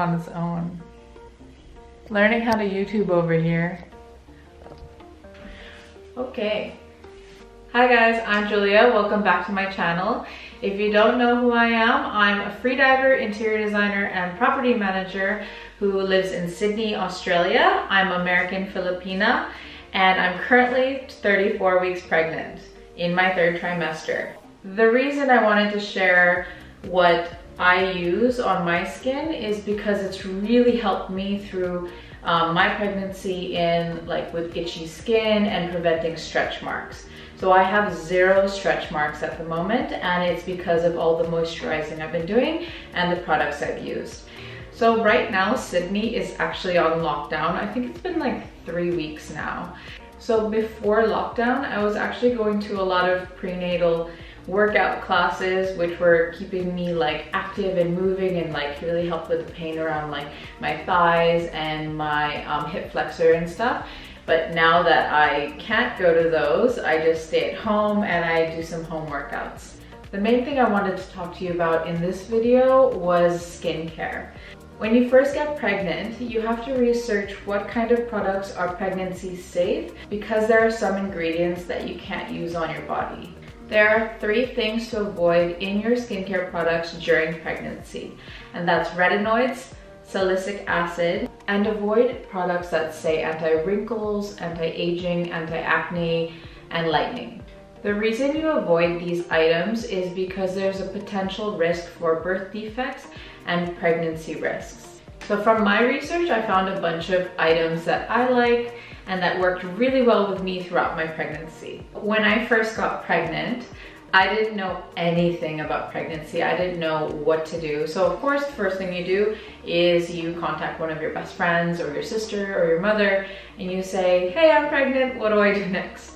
on its own. Learning how to YouTube over here. Okay. Hi guys, I'm Julia. Welcome back to my channel. If you don't know who I am, I'm a freediver, interior designer, and property manager who lives in Sydney, Australia. I'm American Filipina, and I'm currently 34 weeks pregnant in my third trimester. The reason I wanted to share what I use on my skin is because it's really helped me through um, my pregnancy in like with itchy skin and preventing stretch marks. So I have zero stretch marks at the moment and it's because of all the moisturizing I've been doing and the products I've used. So right now, Sydney is actually on lockdown. I think it's been like three weeks now. So before lockdown, I was actually going to a lot of prenatal workout classes which were keeping me like active and moving and like really helped with the pain around like my thighs and my um, hip flexor and stuff but now that I can't go to those I just stay at home and I do some home workouts. The main thing I wanted to talk to you about in this video was skincare. When you first get pregnant, you have to research what kind of products are pregnancy safe because there are some ingredients that you can't use on your body. There are three things to avoid in your skincare products during pregnancy, and that's retinoids, salicylic acid, and avoid products that say anti-wrinkles, anti-aging, anti-acne, and lightening. The reason you avoid these items is because there's a potential risk for birth defects and pregnancy risks. So from my research, I found a bunch of items that I like and that worked really well with me throughout my pregnancy. When I first got pregnant, I didn't know anything about pregnancy. I didn't know what to do. So of course, the first thing you do is you contact one of your best friends or your sister or your mother and you say, hey, I'm pregnant, what do I do next?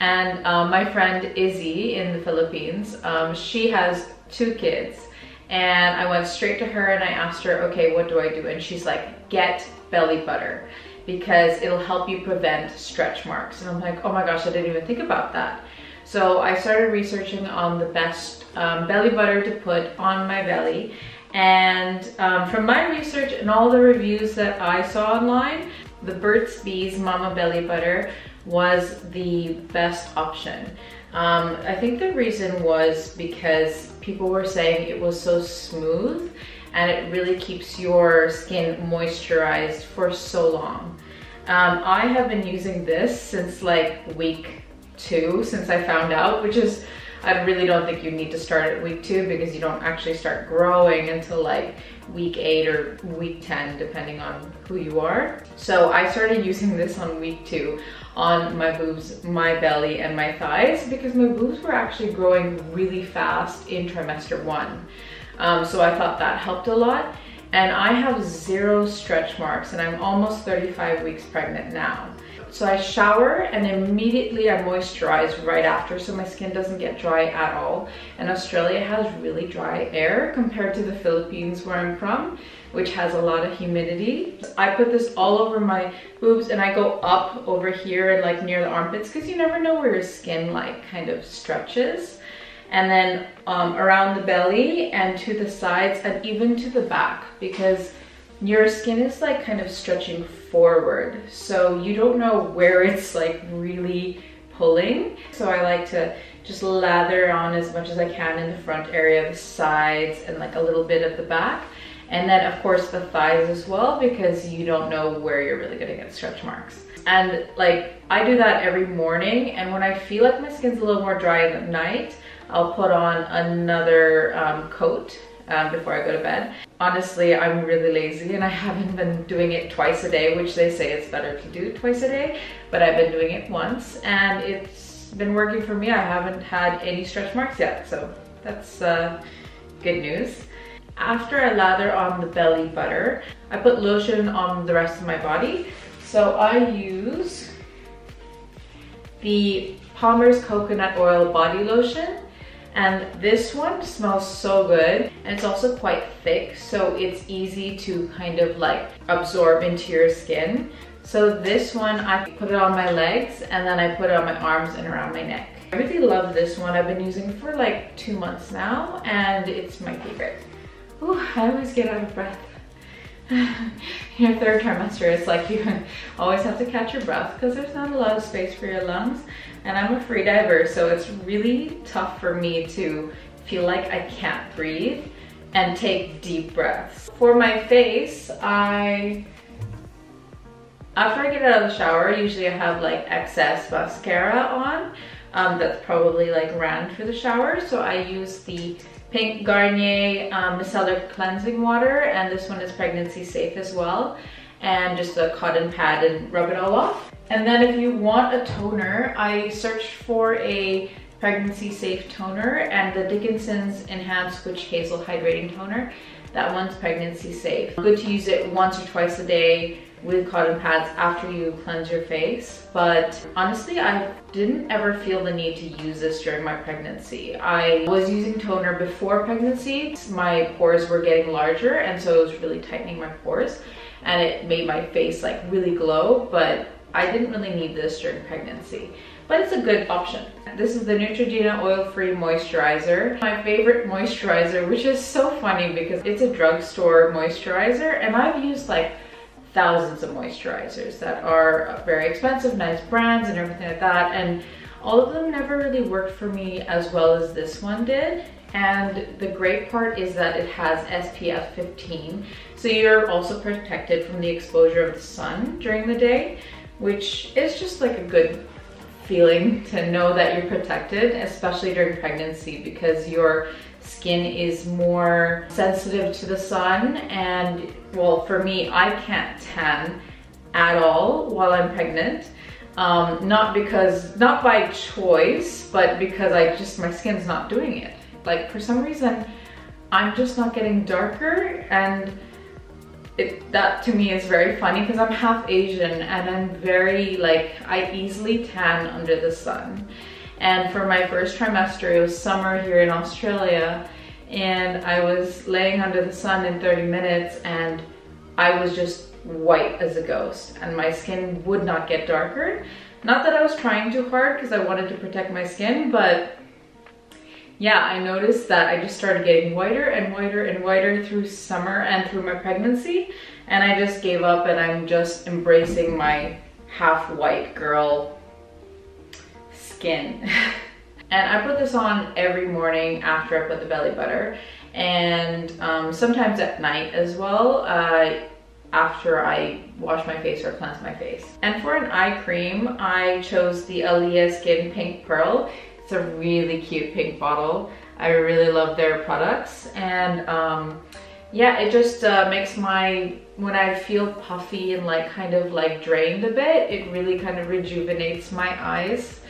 And um, my friend Izzy in the Philippines, um, she has two kids and I went straight to her and I asked her, okay, what do I do? And she's like, get belly butter because it'll help you prevent stretch marks. And I'm like, oh my gosh, I didn't even think about that. So I started researching on the best um, belly butter to put on my belly. And um, from my research and all the reviews that I saw online, the Burt's Bees Mama Belly Butter was the best option. Um, I think the reason was because people were saying it was so smooth and it really keeps your skin moisturized for so long. Um, I have been using this since like week two, since I found out, which is, I really don't think you need to start at week two because you don't actually start growing until like week eight or week 10, depending on who you are. So I started using this on week two on my boobs, my belly, and my thighs because my boobs were actually growing really fast in trimester one. Um, so I thought that helped a lot. And I have zero stretch marks and I'm almost 35 weeks pregnant now. So I shower and immediately I moisturize right after so my skin doesn't get dry at all. And Australia has really dry air compared to the Philippines where I'm from, which has a lot of humidity. I put this all over my boobs and I go up over here and like near the armpits because you never know where your skin like kind of stretches. And then um, around the belly and to the sides and even to the back because your skin is like kind of stretching forward. So you don't know where it's like really pulling. So I like to just lather on as much as I can in the front area the sides and like a little bit of the back and then of course the thighs as well because you don't know where you're really gonna get stretch marks and like I do that every morning and when I feel like my skin's a little more dry at night I'll put on another um, coat um, before I go to bed. Honestly, I'm really lazy and I haven't been doing it twice a day, which they say it's better to do twice a day, but I've been doing it once and it's been working for me. I haven't had any stretch marks yet, so that's uh, good news. After I lather on the belly butter, I put lotion on the rest of my body. So I use the Palmer's Coconut Oil Body Lotion and this one smells so good and it's also quite thick so it's easy to kind of like absorb into your skin. So this one, I put it on my legs and then I put it on my arms and around my neck. I really love this one. I've been using for like two months now and it's my favorite. Ooh, I always get out of breath. In your third trimester, it's like you always have to catch your breath because there's not a lot of space for your lungs. And I'm a free diver, so it's really tough for me to feel like I can't breathe and take deep breaths. For my face, I, after I get out of the shower, usually I have like excess mascara on. Um, that's probably like ran for the shower. So I use the Pink Garnier um, Micellar Cleansing Water and this one is pregnancy safe as well. And just a cotton pad and rub it all off. And then if you want a toner, I searched for a pregnancy safe toner and the Dickinson's Enhanced Witch Hazel Hydrating Toner. That one's pregnancy safe. Good to use it once or twice a day with cotton pads after you cleanse your face. But honestly, I didn't ever feel the need to use this during my pregnancy. I was using toner before pregnancy. My pores were getting larger and so it was really tightening my pores and it made my face like really glow, but I didn't really need this during pregnancy but it's a good option. This is the Neutrogena Oil-Free Moisturizer. My favorite moisturizer, which is so funny because it's a drugstore moisturizer and I've used like thousands of moisturizers that are very expensive, nice brands and everything like that. And all of them never really worked for me as well as this one did. And the great part is that it has SPF 15. So you're also protected from the exposure of the sun during the day, which is just like a good feeling to know that you're protected, especially during pregnancy because your skin is more sensitive to the sun and well for me I can't tan at all while I'm pregnant um, not because not by choice but because I just my skin's not doing it like for some reason I'm just not getting darker and it, that to me is very funny because I'm half Asian and I'm very like, I easily tan under the sun. And for my first trimester, it was summer here in Australia and I was laying under the sun in 30 minutes and I was just white as a ghost and my skin would not get darker. Not that I was trying too hard because I wanted to protect my skin, but yeah, I noticed that I just started getting whiter and whiter and whiter through summer and through my pregnancy. And I just gave up and I'm just embracing my half white girl skin. and I put this on every morning after I put the belly butter and um, sometimes at night as well uh, after I wash my face or cleanse my face. And for an eye cream, I chose the Alia Skin Pink Pearl. It's a really cute pink bottle. I really love their products and um, yeah, it just uh, makes my, when I feel puffy and like kind of like drained a bit, it really kind of rejuvenates my eyes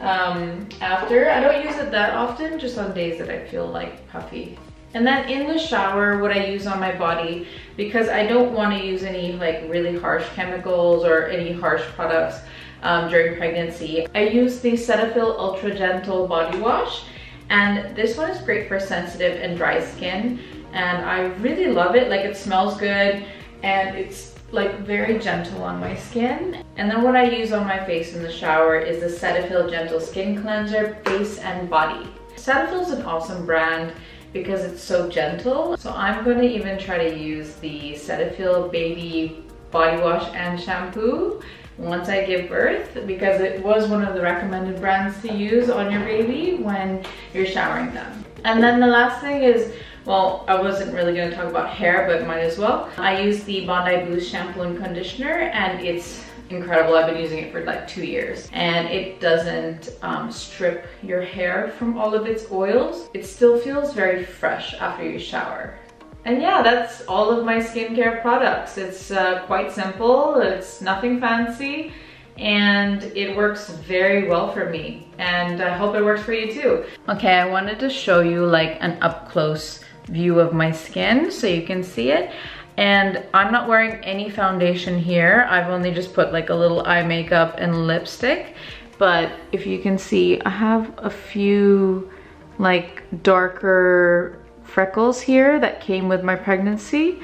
um, after. I don't use it that often, just on days that I feel like puffy. And then in the shower, what I use on my body, because I don't want to use any like really harsh chemicals or any harsh products, um, during pregnancy. I use the Cetaphil Ultra Gentle Body Wash and this one is great for sensitive and dry skin and I really love it. Like it smells good and it's like very gentle on my skin. And then what I use on my face in the shower is the Cetaphil Gentle Skin Cleanser Face and Body. Cetaphil is an awesome brand because it's so gentle. So I'm gonna even try to use the Cetaphil Baby Body Wash and Shampoo once I give birth because it was one of the recommended brands to use on your baby when you're showering them. And then the last thing is, well, I wasn't really gonna talk about hair, but might as well. I use the Bondi Boost shampoo and conditioner and it's incredible. I've been using it for like two years and it doesn't um, strip your hair from all of its oils. It still feels very fresh after you shower. And yeah, that's all of my skincare products. It's uh, quite simple, it's nothing fancy, and it works very well for me. And I hope it works for you too. Okay, I wanted to show you like an up close view of my skin so you can see it. And I'm not wearing any foundation here. I've only just put like a little eye makeup and lipstick. But if you can see, I have a few like darker freckles here that came with my pregnancy.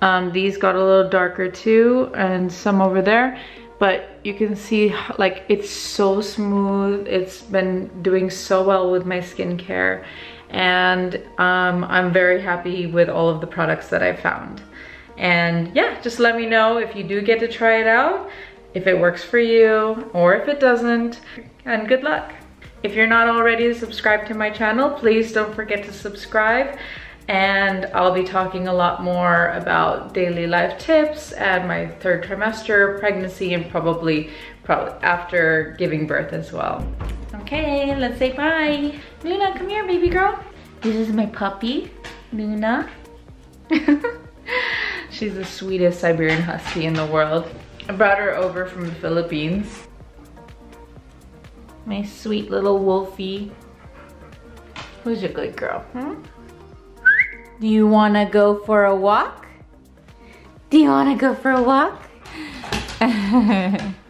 Um, these got a little darker too and some over there but you can see like it's so smooth it's been doing so well with my skincare and um, I'm very happy with all of the products that I've found. And yeah, just let me know if you do get to try it out, if it works for you or if it doesn't, and good luck. If you're not already subscribed to my channel, please don't forget to subscribe and I'll be talking a lot more about daily life tips and my third trimester pregnancy and probably probably after giving birth as well. Okay, let's say bye. Luna, come here, baby girl. This is my puppy, Luna. She's the sweetest Siberian Husky in the world. I brought her over from the Philippines. My sweet little wolfie. Who's a good girl, hmm? Do you wanna go for a walk? Do you wanna go for a walk?